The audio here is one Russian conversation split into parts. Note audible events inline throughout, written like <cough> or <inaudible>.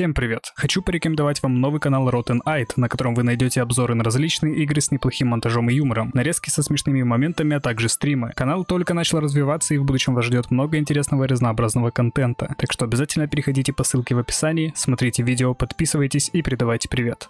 Всем привет! Хочу порекомендовать вам новый канал Rotten Eye, на котором вы найдете обзоры на различные игры с неплохим монтажом и юмором, нарезки со смешными моментами, а также стримы. Канал только начал развиваться и в будущем вас ждет много интересного и разнообразного контента, так что обязательно переходите по ссылке в описании, смотрите видео, подписывайтесь и передавайте привет.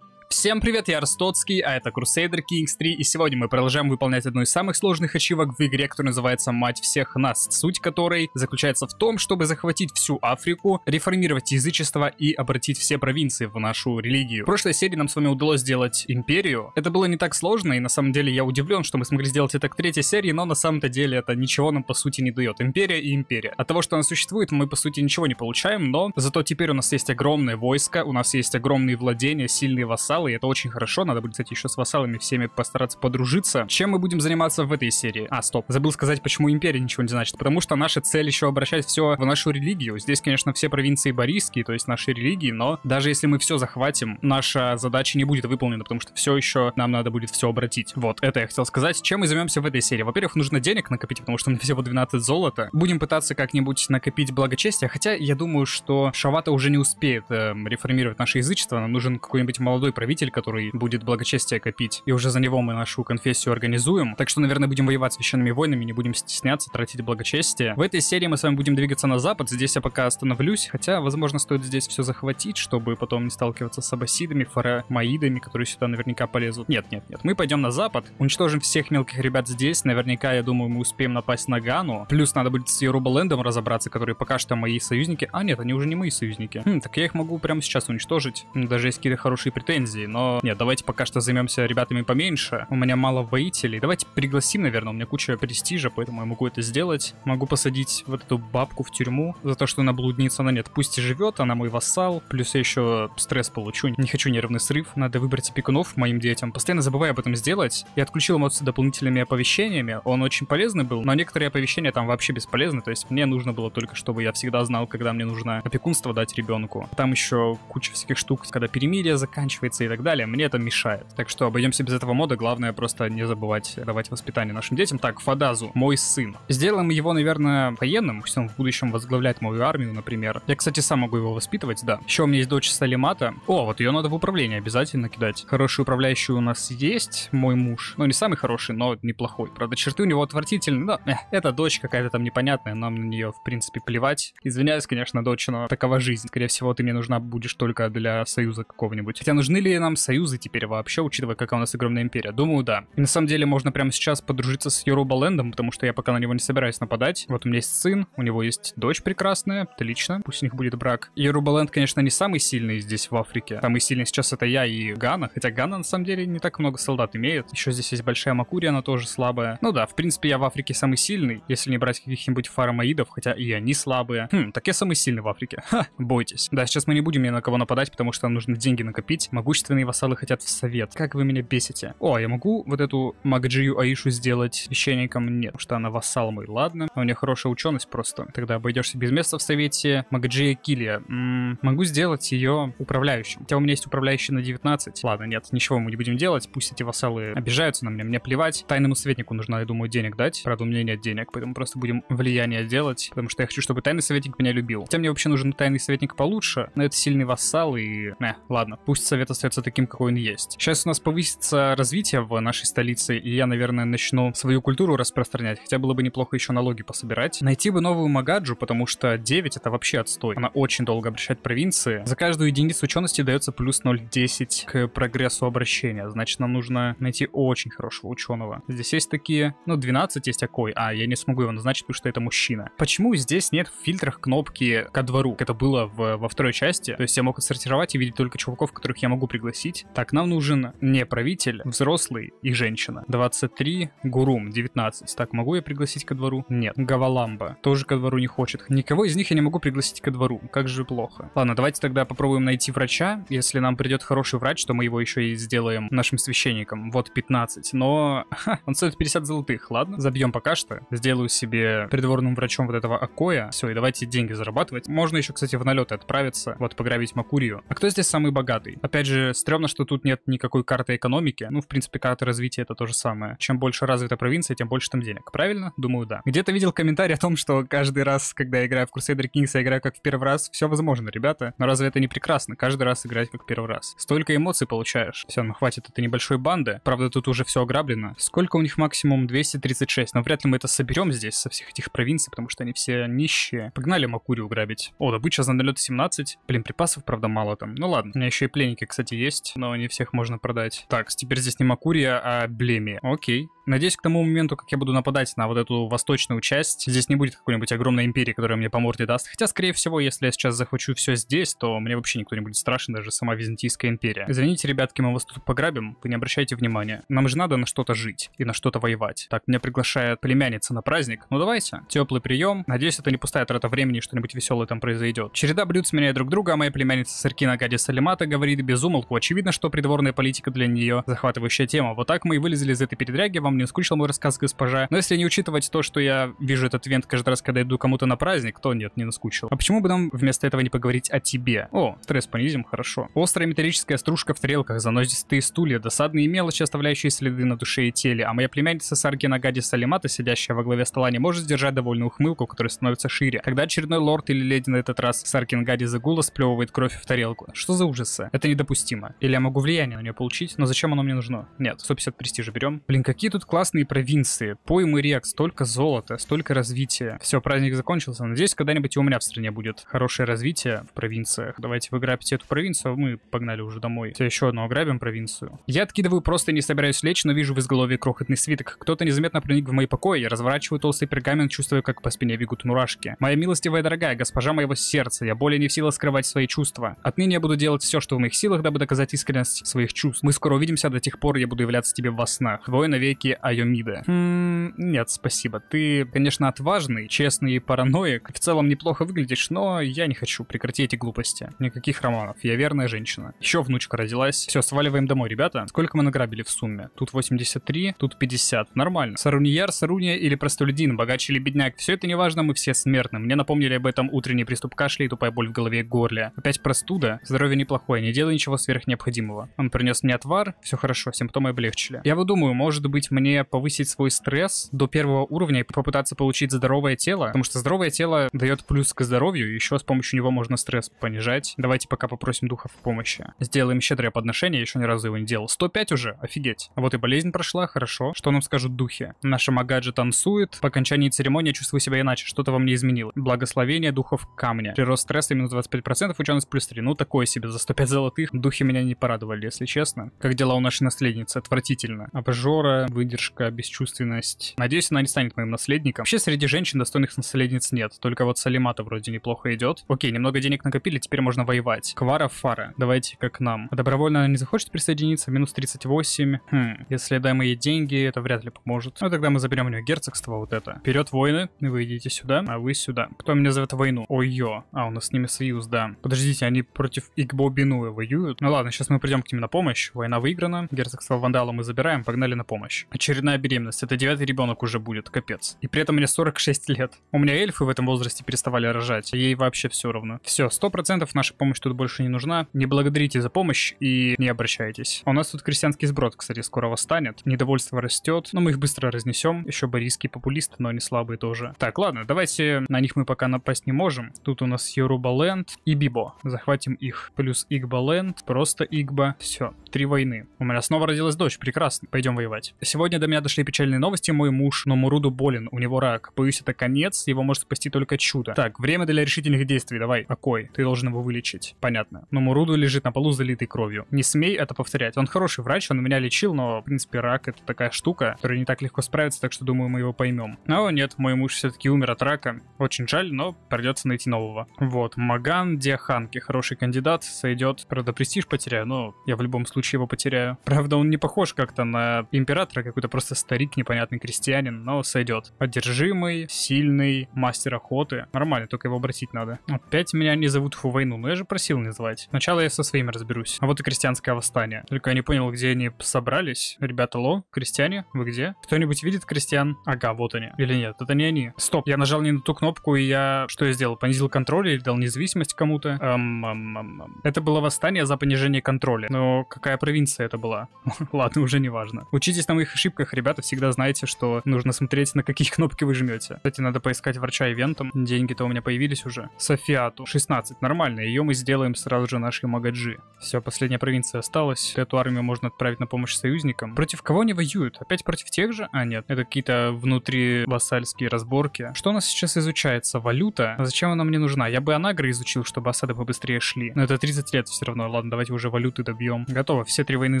Всем привет, я Арстоцкий, а это Crusader Kings 3, и сегодня мы продолжаем выполнять одну из самых сложных ачивок в игре, которая называется «Мать всех нас», суть которой заключается в том, чтобы захватить всю Африку, реформировать язычество и обратить все провинции в нашу религию. В прошлой серии нам с вами удалось сделать империю. Это было не так сложно, и на самом деле я удивлен, что мы смогли сделать это к третьей серии, но на самом-то деле это ничего нам по сути не дает. Империя и империя. От того, что она существует, мы по сути ничего не получаем, но зато теперь у нас есть огромное войско, у нас есть огромные владения, сильные вассалы, вассалы, и это очень хорошо. Надо будет, кстати, еще с вассалами всеми постараться подружиться. Чем мы будем заниматься в этой серии? А, стоп, забыл сказать, почему империя ничего не значит. Потому что наша цель еще обращать все в нашу религию. Здесь, конечно, все провинции барийские, то есть наши религии, но даже если мы все захватим, наша задача не будет выполнена, потому что все еще нам надо будет все обратить. Вот, это я хотел сказать. Чем мы займемся в этой серии? Во-первых, нужно денег накопить, потому что у меня всего 12 золота. Будем пытаться как-нибудь накопить благочестие, хотя я думаю, что Шавата уже не успеет э, реформировать наше язычество. Нам нужен какой-нибудь молодой правитель, правитель, который будет благочестие копить, и уже за него мы нашу конфессию организуем. Так что, наверное, будем воевать священными войнами, не будем стесняться тратить благочестие. В этой серии мы с вами будем двигаться на запад, здесь я пока остановлюсь, хотя, возможно, стоит здесь все захватить, чтобы потом не сталкиваться с абасидами, фарамаидами, которые сюда наверняка полезут. Нет, нет, нет, мы пойдем на запад, уничтожим всех мелких ребят здесь, наверняка, я думаю, мы успеем напасть на Гану, плюс надо будет с Ерубалендом разобраться, которые пока что мои союзники. А, нет, они уже не мои союзники. Хм, так я их могу прямо сейчас уничтожить, даже есть какие-то хорошие претензии претензий, но нет, давайте пока что займемся ребятами поменьше. У меня мало воителей. Давайте пригласим, наверное, у меня куча престижа, поэтому я могу это сделать. Могу посадить вот эту бабку в тюрьму за то, что она блудница, но нет, пусть и живет, она мой вассал, плюс я еще стресс получу. Не хочу нервный срыв, надо выбрать опекунов моим детям. Постоянно забываю об этом сделать. Я отключил с дополнительными оповещениями, он очень полезный был, но некоторые оповещения там вообще бесполезны, то есть мне нужно было только, чтобы я всегда знал, когда мне нужно опекунство дать ребенку. Там еще куча всяких штук, когда перемирие заканчивается и так далее мне это мешает. Так что обойдемся без этого мода, главное просто не забывать давать воспитание нашим детям. Так, Фадазу, мой сын. Сделаем его, наверное, военным, пусть он в будущем возглавляет мою армию, например. Я, кстати, сам могу его воспитывать, да. Еще у меня есть дочь Салимата. О, вот ее надо в управление обязательно кидать. Хороший управляющий у нас есть, мой муж. Ну, не самый хороший, но неплохой. Правда, черты у него отвратительные, но э, эта дочь какая-то там непонятная, нам на нее, в принципе, плевать. Извиняюсь, конечно, дочь, но такова жизнь. Скорее всего, ты мне нужна будешь только для союза какого-нибудь. Хотя нужны ли нам союзы теперь вообще, учитывая, какая у нас огромная империя? Думаю, да. И на самом деле можно прямо сейчас подружиться с Юробалендом, потому что я пока на него не собираюсь нападать. Вот у меня есть сын, у него есть дочь прекрасная, отлично, пусть у них будет брак. Юробаленд, конечно, не самый сильный здесь в Африке. Самый сильный сейчас это я и Гана, хотя Гана на самом деле не так много солдат имеет. Еще здесь есть большая Макурия, она тоже слабая. Ну да, в принципе, я в Африке самый сильный, если не брать каких-нибудь фарамаидов, хотя и они слабые. Хм, так я самый сильный в Африке. Ха, бойтесь. Да, сейчас мы не будем ни на кого нападать, потому что нам нужно деньги накопить. Могущественные вассалы вассалы хотят в совет. Как вы меня бесите. О, я могу вот эту Макджию Аишу сделать священником? Нет, потому что она вассал мой. Ладно. А у нее хорошая ученость просто. Тогда обойдешься без места в совете. Макджия Килия. М-м, могу сделать ее управляющим. Хотя у меня есть управляющий на 19. Ладно, нет, ничего мы не будем делать. Пусть эти вассалы обижаются на меня. Мне плевать. Тайному советнику нужно, я думаю, денег дать. Правда, у меня нет денег, поэтому просто будем влияние делать. Потому что я хочу, чтобы тайный советник меня любил. Хотя мне вообще нужен тайный советник получше. Но это сильный вассал и... Не, ладно. Пусть совет остается таким, какой он есть. Сейчас у нас повысится развитие в нашей столице, и я, наверное, начну свою культуру распространять, хотя было бы неплохо еще налоги пособирать. Найти бы новую Магаджу, потому что 9 это вообще отстой. Она очень долго обращает провинции. За каждую единицу учености дается плюс 0,10 к прогрессу обращения. Значит, нам нужно найти очень хорошего ученого. Здесь есть такие, ну, 12 есть такой, а я не смогу его назначить, потому что это мужчина. Почему здесь нет в фильтрах кнопки ко двору? Это было в, во второй части. То есть я мог отсортировать и видеть только чуваков, которых я могу пригласить. Так, нам нужен не правитель, взрослый и женщина. 23, Гурум, 19. Так, могу я пригласить ко двору? Нет. Гаваламба тоже ко двору не хочет. Никого из них я не могу пригласить ко двору. Как же плохо. Ладно, давайте тогда попробуем найти врача. Если нам придет хороший врач, то мы его еще и сделаем нашим священником. Вот 15. Но ха, он стоит 50 золотых. Ладно, забьем пока что. Сделаю себе придворным врачом вот этого Акоя. Все, и давайте деньги зарабатывать. Можно еще, кстати, в налеты отправиться. Вот, пограбить Макурию. А кто здесь самый богатый? Опять же, же, стрёмно, что тут нет никакой карты экономики. Ну, в принципе, карта развития это то же самое. Чем больше развита провинция, тем больше там денег. Правильно? Думаю, да. Где-то видел комментарий о том, что каждый раз, когда я играю в Crusader Kings, я играю как в первый раз. Все возможно, ребята. Но разве это не прекрасно? Каждый раз играть как в первый раз. Столько эмоций получаешь. Все, ну хватит этой небольшой банды. Правда, тут уже все ограблено. Сколько у них максимум? 236. Но вряд ли мы это соберем здесь со всех этих провинций, потому что они все нищие. Погнали Макурию грабить. О, добыча за налет 17. Блин, припасов, правда, мало там. Ну ладно. У меня еще и пленники, кстати, есть, но не всех можно продать. Так, теперь здесь не Макурия, а Блеми. Окей. Надеюсь, к тому моменту, как я буду нападать на вот эту восточную часть, здесь не будет какой-нибудь огромной империи, которая мне по морде даст. Хотя, скорее всего, если я сейчас захвачу все здесь, то мне вообще никто не будет страшен, даже сама Византийская империя. Извините, ребятки, мы вас тут пограбим, вы не обращайте внимания. Нам же надо на что-то жить и на что-то воевать. Так, меня приглашает племянница на праздник. Ну давайте. Теплый прием. Надеюсь, это не пустая трата времени, что-нибудь веселое там произойдет. Череда блюд сменяет друг друга, а моя племянница Саркина Гади Салимата говорит без умолку. Очевидно, что придворная политика для нее захватывающая тема. Вот так мы и вылезли из этой передряги. Вам не скучил мой рассказ, госпожа? Но если не учитывать то, что я вижу этот ивент каждый раз, когда иду кому-то на праздник, то нет, не наскучил. А почему бы нам вместо этого не поговорить о тебе? О, стресс понизим, хорошо. Острая металлическая стружка в тарелках, занозистые стулья, досадные мелочи, оставляющие следы на душе и теле. А моя племянница Саркина Гади Салимата, сидящая во главе стола, не может сдержать довольную ухмылку, которая становится шире. Когда очередной лорд или леди на этот раз Саркин Гади Загула сплевывает кровь в тарелку. Что за ужасы? Это недопустимо. Или я могу влияние на нее получить, но зачем оно мне нужно? Нет, 150 престижа берем. Блин, какие тут классные провинции. Поймы рек, столько золота, столько развития. Все, праздник закончился. Надеюсь, когда-нибудь и у меня в стране будет хорошее развитие в провинциях. Давайте вы грабите эту провинцию, а мы погнали уже домой. Все, еще одну ограбим провинцию. Я откидываю просто не собираюсь лечь, но вижу в изголовье крохотный свиток. Кто-то незаметно проник в мои покои. Я разворачиваю толстый пергамент, чувствуя, как по спине бегут мурашки. Моя милостивая дорогая, госпожа моего сердца, я более не в силах скрывать свои чувства. Отныне я буду делать все, что в моих силах, дабы доказать искренность своих чувств. Мы скоро увидимся, до тех пор я буду являться тебе во снах. Твой навеки Айомида. Хм, нет, спасибо. Ты, конечно, отважный, честный и параноик. В целом неплохо выглядишь, но я не хочу. Прекрати эти глупости. Никаких романов. Я верная женщина. Еще внучка родилась. Все, сваливаем домой, ребята. Сколько мы награбили в сумме? Тут 83, тут 50. Нормально. Саруньяр, Саруния или простолюдин, богач или бедняк. Все это не важно, мы все смертны. Мне напомнили об этом утренний приступ кашля и тупая боль в голове и горле. Опять простуда. Здоровье неплохое, не делай ничего сверх необходимого. Он принес мне отвар, все хорошо, симптомы облегчили. Я выдумаю, может быть мне повысить свой стресс до первого уровня и попытаться получить здоровое тело, потому что здоровое тело дает плюс к здоровью, и еще с помощью него можно стресс понижать. Давайте пока попросим духов помощи. Сделаем щедрое подношение, еще ни разу его не делал. 105 уже, офигеть. Вот и болезнь прошла, хорошо. Что нам скажут духи? Наша Магаджи танцует. По окончании церемонии чувствую себя иначе, что-то во мне изменило. Благословение духов камня. Прирост стресса минус 25%, ученость плюс 3. Ну, такое себе, за 105 золотых. Духи меня не порадовали, если честно. Как дела у нашей наследницы? Отвратительно. Обжора, выдержка, бесчувственность. Надеюсь, она не станет моим наследником. Вообще, среди женщин достойных наследниц нет. Только вот Салимата вроде неплохо идет. Окей, немного денег накопили, теперь можно воевать. Квара Фара. Давайте как нам. Добровольно она не захочет присоединиться? Минус 38. Хм, если даем ей деньги, это вряд ли поможет. Ну, тогда мы заберем у нее герцогство вот это. Вперед, воины. Вы идите сюда, а вы сюда. Кто меня зовет войну? Ой-ё. А, у нас с ними союз, да. Подождите, они против Игбо Бинуя воюют? Ну ладно, сейчас мы придем к ним на помощь. Война выиграна. Герцогство Вандала мы забираем. Погнали на помощь. Очередная беременность. Это девятый ребенок уже будет. Капец. И при этом мне 46 лет. У меня эльфы в этом возрасте переставали рожать. Ей вообще все равно. Все, сто процентов наша помощь тут больше не нужна. Не благодарите за помощь и не обращайтесь. У нас тут крестьянский сброд, кстати, скоро восстанет. Недовольство растет, но мы их быстро разнесем. Еще борийские популисты, но они слабые тоже. Так, ладно, давайте на них мы пока напасть не можем. Тут у нас Yorubаленд и Бибо. Захватим их. Плюс Игбаленд, просто Игба. Все, три войны. У меня снова родилась дочь, прекрасно. Пойдем воевать. Сегодня до меня дошли печальные новости. Мой муж Номуруду болен, у него рак. Боюсь, это конец, его может спасти только чудо. Так, время для решительных действий, давай. Акой, ты должен его вылечить. Понятно. Номуруду лежит на полу залитый кровью. Не смей это повторять. Он хороший врач, он меня лечил, но, в принципе, рак это такая штука, которая не так легко справится, так что думаю, мы его поймем. Но нет, мой муж все-таки умер от рака. Очень жаль, но придется найти нового. Вот, Маган Диаханки, хороший кандидат, сойдет. Правда, престиж потеряю, но я в любом случае его потеряю. Правда, он не похож как-то на императора, какой-то просто старик, непонятный крестьянин, но сойдет. Одержимый, сильный, мастер охоты. Нормально, только его обратить надо. Опять меня не зовут в войну, но я же просил не звать. Сначала я со своими разберусь. А вот и крестьянское восстание. Только я не понял, где они собрались. Ребята, ло, крестьяне, вы где? Кто-нибудь видит крестьян? Ага, вот они. Или нет, это не они. Стоп, я нажал не на ту кнопку, и я... Что я сделал? Понизил контроль или дал независимость кому-то? Эм, эм, эм, эм. Это было восстание за понижение контроля. Но какая провинция это была? <laughs> Ладно, уже не важно. Учитесь на моих ошибках, ребята, всегда знаете, что нужно смотреть, на какие <laughs> кнопки вы жмете. Кстати, надо поискать врача ивентом. Деньги-то у меня появились уже. Софиату. 16. Нормально. Ее мы сделаем сразу же нашей Магаджи. Все, последняя провинция осталась. Эту армию можно отправить на помощь союзникам. Против кого они воюют? Опять против тех же? А, нет. Это какие-то внутри вассальские разборки. Что у нас сейчас изучается? Валюта? А зачем она мне нужна? Я бы анагры изучил, чтобы осады побыстрее шли. Но это 30 лет все равно. Ладно, давайте уже валюты добьем. Готово. Все три войны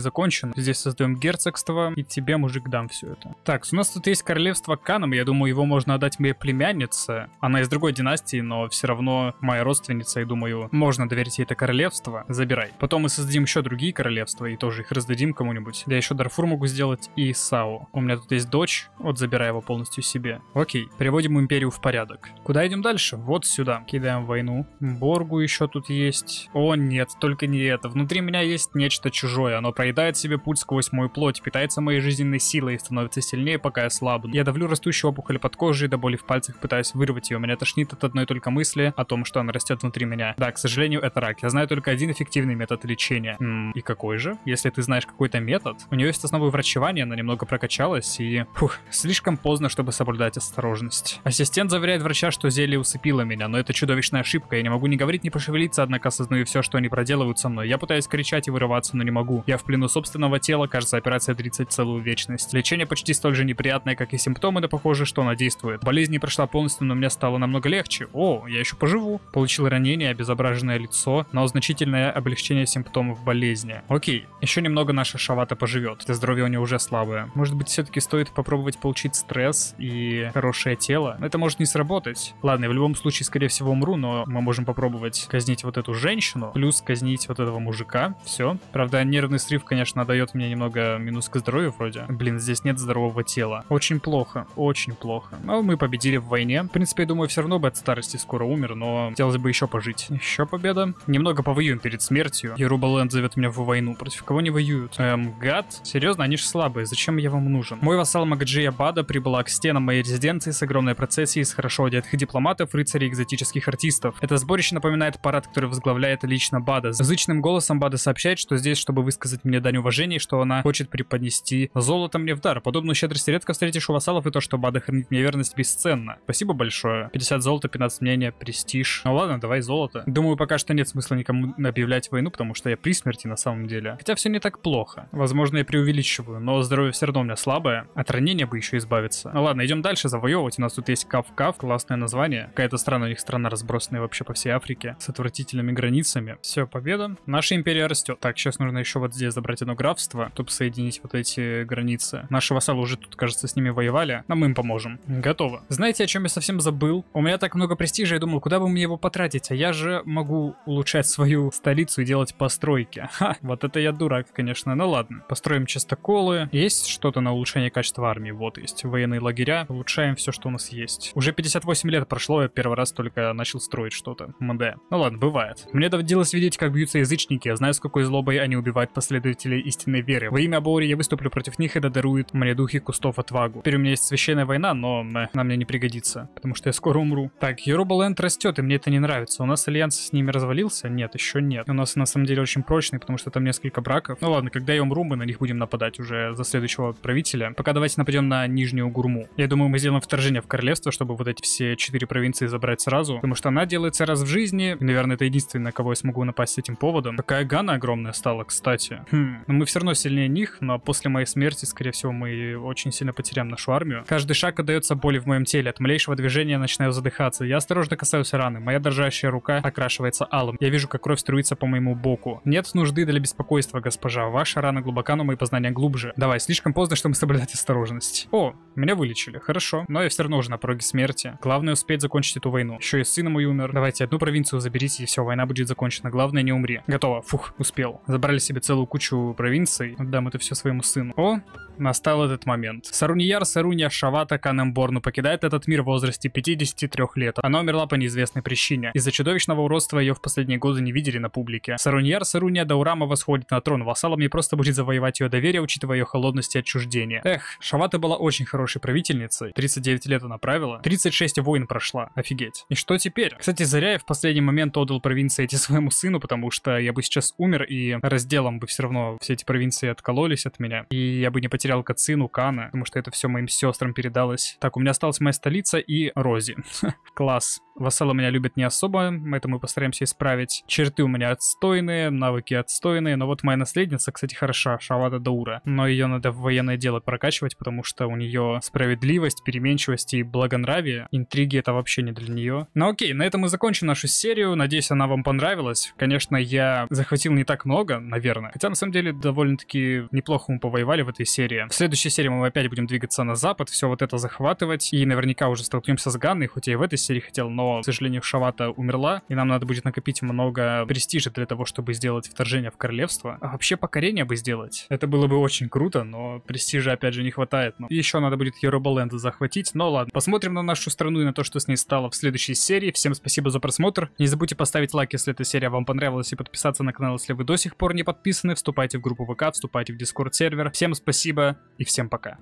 закончены. Здесь создаем герцогство. И тебе, мужик, дам все это. Так, у нас тут есть королевство Каном. Я думаю, его можно отдать моей племяннице. Она из другой династии, но все равно моя родственница. И думаю, можно доверить ей это королевство. Забирай. Потом мы создадим еще другие королевства и тоже их раздадим кому-нибудь. Я еще Дарфур могу сделать и Сау. У меня тут есть дочь. Вот забирай его полностью себе. Окей. Приводим империю в порядок. Куда идем дальше? Вот сюда. Кидаем войну. Боргу еще тут есть. О, нет, только не это. Внутри меня есть нечто чужое. Оно проедает себе путь сквозь мою плоть, питается моей жизненной силой становится сильнее, пока я слаб. Я давлю растущую опухоль под кожей, до боли в пальцах пытаюсь вырвать ее. Меня тошнит от одной только мысли о том, что она растет внутри меня. Да, к сожалению, это рак. Я знаю только один эффективный метод лечения. М и какой же? Если ты знаешь какой-то метод. У нее есть основы врачевания, она немного прокачалась и... Фух, слишком поздно, чтобы соблюдать осторожность. Ассистент заверяет врача, что зелье усыпило меня, но это чудовищная ошибка. Я не могу ни говорить, ни пошевелиться, однако осознаю все, что они проделывают со мной. Я пытаюсь кричать и вырываться, но не могу. Я в плену собственного тела, кажется, операция длится целую вечность. Лечение почти столь же неприятное, как и симптомы, да похоже, что она действует. Болезнь не прошла полностью, но мне стало намного легче. О, я еще поживу. Получил ранение, обезображенное лицо, но значительное облегчение симптомов болезни. Окей, еще немного наша Шавата поживет. Здоровье у нее уже слабое. Может быть, все-таки стоит попробовать получить стресс и хорошее тело? Это может не сработать. Ладно, я в любом случае, скорее всего, умру, но мы можем попробовать казнить вот эту женщину, плюс казнить вот этого мужика. Все. Правда, нервный срыв, конечно, дает мне немного минус к здоровью вроде. Блин, здесь нет здорового тела. Очень плохо, очень плохо. Но мы победили в войне. В принципе, я думаю, все равно бы от старости скоро умер, но хотелось бы еще пожить. Еще победа. Немного повоюем перед смертью. Ерубаленд зовет меня в войну. Против кого не воюют? Эм, гад? Серьезно, они же слабые. Зачем я вам нужен? Мой вассал Магаджи Бада прибыла к стенам моей резиденции с огромной процессией из хорошо одетых дипломатов, рыцарей, экзотических артистов. Это сборище напоминает парад, который возглавляет лично Бада. Зычным голосом Бада сообщает, что здесь, чтобы высказать мне дань уважения, что она хочет преподнести золото мне в дар. Подобную щедрости редко встретишь у вассалов, и то, что Бада хранит мне верность, бесценно. Спасибо большое. 50 золота, 15 мнения, престиж. Ну ладно, давай золото. Думаю, пока что нет смысла никому объявлять войну, потому что я при смерти на самом деле. Хотя все не так плохо. Возможно, я преувеличиваю, но здоровье все равно у меня слабое. От ранения бы еще избавиться. Ну ладно, идем дальше завоевывать. У нас тут есть Кав-Кав, классное название. Какая-то страна, у них страна разбросанная вообще по всей Африке, с отвратительными границами. Все, победа. Наша империя растет. Так, сейчас нужно еще вот здесь забрать одно графство, чтобы соединить вот эти границы. Наши вассалы уже тут, кажется, с ними воевали, мы им поможем. Готово. Знаете, о чем я совсем забыл? У меня так много престижа, я думал, куда бы мне его потратить, а я же могу улучшать свою столицу и делать постройки. Ха, вот это я дурак, конечно. Ну ладно. Построим частоколы. Есть что-то на улучшение качества армии? Вот есть. Военные лагеря. Улучшаем все, что у нас есть. Уже 58 лет прошло, я первый раз только начал строить что-то. МД. Ну ладно, бывает. Мне доводилось видеть, как бьются язычники. Я знаю, с какой злобой они убивают последователей истинной веры. Во имя Бори я выступлю против них, и да дарует мне духи кустов отвагу. Теперь у меня есть священная война, но э, она мне не пригодится, потому что я скоро умру. Так, Еробаленд растет, и мне это не нравится. У нас альянс с ними развалился? Нет, еще нет. У нас на самом деле очень прочный, потому что там несколько браков. Ну ладно, когда я умру, мы на них будем нападать уже за следующего правителя. Пока давайте нападем на Нижнюю Гурму. Я думаю, мы сделаем вторжение в королевство, чтобы вот эти все четыре провинции забрать сразу, потому что она делается раз в жизни. И, наверное, это единственное, на кого я смогу напасть этим поводом. Какая Гана огромная стала, кстати. Хм. Но мы все равно сильнее них, но после моей смерти, скорее всего, мы очень сильно потеряем нашу армию. Каждый шаг отдается боли в моем теле. От малейшего движения начинаю задыхаться. Я осторожно касаюсь раны. Моя дрожащая рука окрашивается алым. Я вижу, как кровь струится по моему боку. Нет нужды для беспокойства, госпожа. Ваша рана глубока, но мои познания глубже. Давай, слишком поздно, чтобы соблюдать осторожность. О, меня вылечили. Хорошо. Но я все равно уже на пороге смерти. Главное успеть закончить эту войну. Еще и сын мой умер. Давайте одну провинцию заберите, и все, война будет закончена. Главное, не умри. Готово. Фух, успел. Забрали себе целую кучу провинций. Отдам это все своему сыну. О, настал этот момент. Саруньяр Саруня Шавата Канемборну покидает этот мир в возрасте 53 лет. Она умерла по неизвестной причине. Из-за чудовищного уродства ее в последние годы не видели на публике. Саруньяр Саруня Даурама восходит на трон. Вассалом не просто будет завоевать ее доверие, учитывая ее холодность и отчуждение. Эх, Шавата была очень хорошей правительницей. 39 лет она правила. 36 войн прошла. Офигеть. И что теперь? Кстати, Заряев в последний момент отдал провинции эти <laughs> своему сыну, потому что я бы сейчас умер, и разделом бы все равно все эти провинции откололись от меня. И я бы не потерял Кацину, Кана, потому что это все моим сестрам передалось. Так, у меня осталась моя столица и Рози. <laughs> Класс. Вассалы меня любят не особо, это мы постараемся исправить. Черты у меня отстойные, навыки отстойные, но вот моя наследница, кстати, хороша, Шавада Даура. Но ее надо в военное дело прокачивать, потому что у нее справедливость, переменчивость и благонравие. Интриги это вообще не для нее. Ну окей, на этом мы закончим нашу серию. Надеюсь, она вам понравилась. Конечно, я захватил не так много, наверное. Хотя, на самом деле, довольно-таки неплохо мы повоевали в этой серии. В следующей серии мы опять будем двигаться на запад, все вот это захватывать. И наверняка уже столкнемся с Ганной, хоть я и в этой серии хотел, но к сожалению, Шавата умерла, и нам надо будет накопить много престижа для того, чтобы сделать вторжение в королевство. А вообще покорение бы сделать. Это было бы очень круто, но престижа опять же не хватает. Но еще надо будет Еробаленд захватить, но ладно. Посмотрим на нашу страну и на то, что с ней стало в следующей серии. Всем спасибо за просмотр. Не забудьте поставить лайк, если эта серия вам понравилась, и подписаться на канал, если вы до сих пор не подписаны. Вступайте в группу ВК, вступайте в Дискорд сервер. Всем спасибо и всем пока.